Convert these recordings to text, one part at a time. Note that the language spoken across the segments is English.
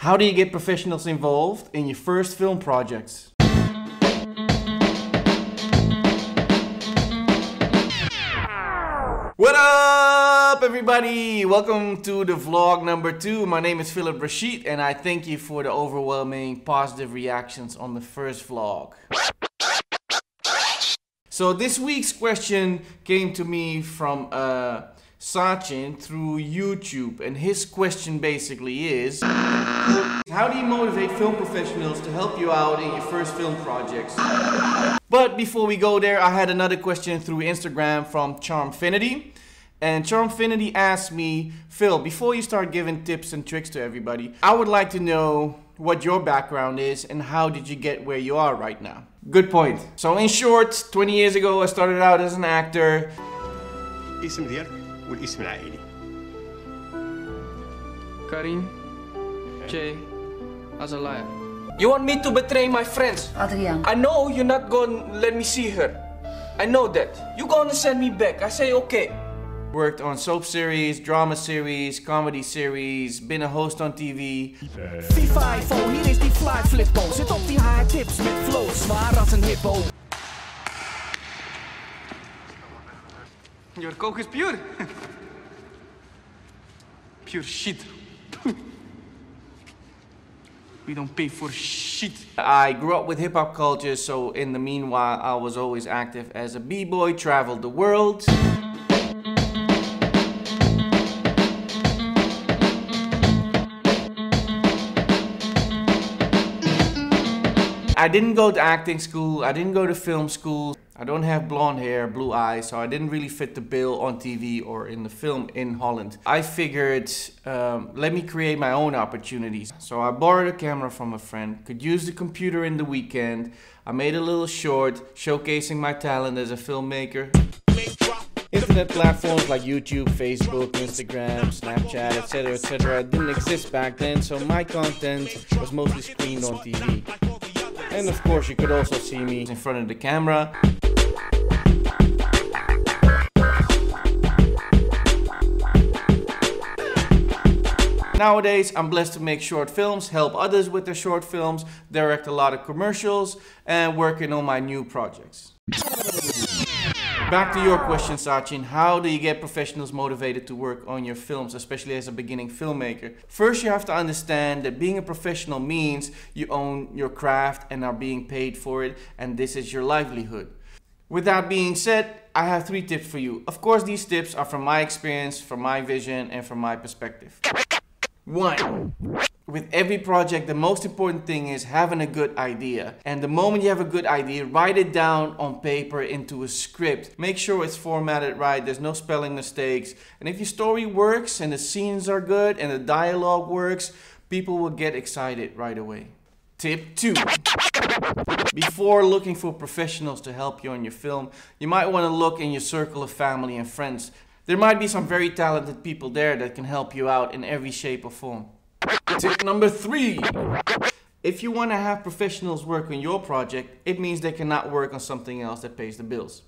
How do you get professionals involved in your first film projects? What up, everybody? Welcome to the vlog number two. My name is Philip Rashid, and I thank you for the overwhelming positive reactions on the first vlog. So, this week's question came to me from uh, Sachin through YouTube, and his question basically is How do you motivate film professionals to help you out in your first film projects? But before we go there, I had another question through Instagram from Charmfinity. And Charmfinity asked me, Phil, before you start giving tips and tricks to everybody, I would like to know what your background is and how did you get where you are right now? Good point. So in short, 20 years ago I started out as an actor. The? والاسم العائلي Karin J. Azalea. You want me to betray my friends? Adriaan. I know you're not gonna let me see her. I know that. You're gonna send me back. I say okay. Worked on soap series, drama series, comedy series, been a host on TV. FIFA iPhone, hier is die fly flippo. Zit op die high tips met flow, zwaar als een hippo. Your coke is pure. pure shit. we don't pay for shit. I grew up with hip hop culture, so in the meanwhile, I was always active as a b boy, traveled the world. I didn't go to acting school, I didn't go to film school. I don't have blonde hair, blue eyes, so I didn't really fit the bill on TV or in the film in Holland. I figured, um, let me create my own opportunities. So I borrowed a camera from a friend, could use the computer in the weekend. I made a little short showcasing my talent as a filmmaker. Internet platforms like YouTube, Facebook, Instagram, Snapchat, etc., etc., didn't exist back then, so my content was mostly screened on TV. And of course, you could also see me in front of the camera. Nowadays, I'm blessed to make short films, help others with their short films, direct a lot of commercials, and working on my new projects. Back to your question, Sachin. How do you get professionals motivated to work on your films, especially as a beginning filmmaker? First, you have to understand that being a professional means you own your craft and are being paid for it, and this is your livelihood. With that being said, I have three tips for you. Of course, these tips are from my experience, from my vision, and from my perspective. One, with every project, the most important thing is having a good idea. And the moment you have a good idea, write it down on paper into a script. Make sure it's formatted right, there's no spelling mistakes. And if your story works and the scenes are good and the dialogue works, people will get excited right away. Tip two. Before looking for professionals to help you on your film, you might want to look in your circle of family and friends. There might be some very talented people there that can help you out in every shape or form. Tip number three. If you want to have professionals work on your project, it means they cannot work on something else that pays the bills.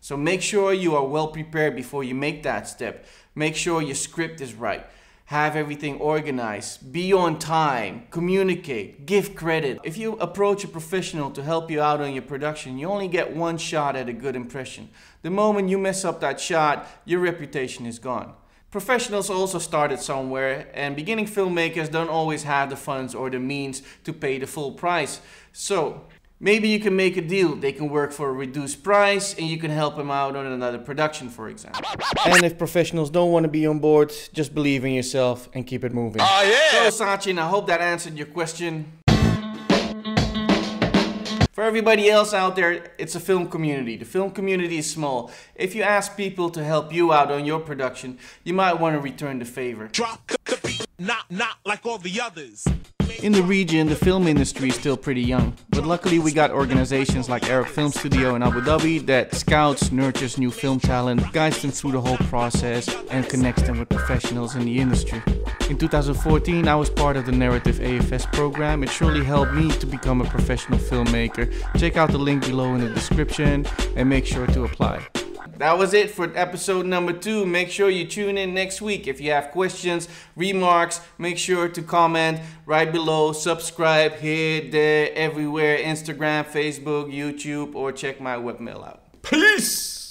So make sure you are well prepared before you make that step. Make sure your script is right. Have everything organized, be on time, communicate, give credit. If you approach a professional to help you out on your production, you only get one shot at a good impression. The moment you mess up that shot, your reputation is gone. Professionals also started somewhere, and beginning filmmakers don't always have the funds or the means to pay the full price. So, maybe you can make a deal. They can work for a reduced price, and you can help them out on another production, for example. And if professionals don't want to be on board, just believe in yourself and keep it moving. Oh, yeah! So, Sachin, I hope that answered your question. For everybody else out there, it's a film community. The film community is small. If you ask people to help you out on your production, you might want to return the favor. Drop the beat, not not like all the others. In the region, the film industry is still pretty young, but luckily we got organizations like Arab Film Studio in Abu Dhabi that scouts, nurtures new film talent, guides them through the whole process, and connects them with professionals in the industry. In 2014, I was part of the Narrative AFS program. It surely helped me to become a professional filmmaker. Check out the link below in the description and make sure to apply. That was it for episode number two. Make sure you tune in next week. If you have questions, remarks, make sure to comment right below. Subscribe here, there, everywhere Instagram, Facebook, YouTube, or check my webmail out. Peace!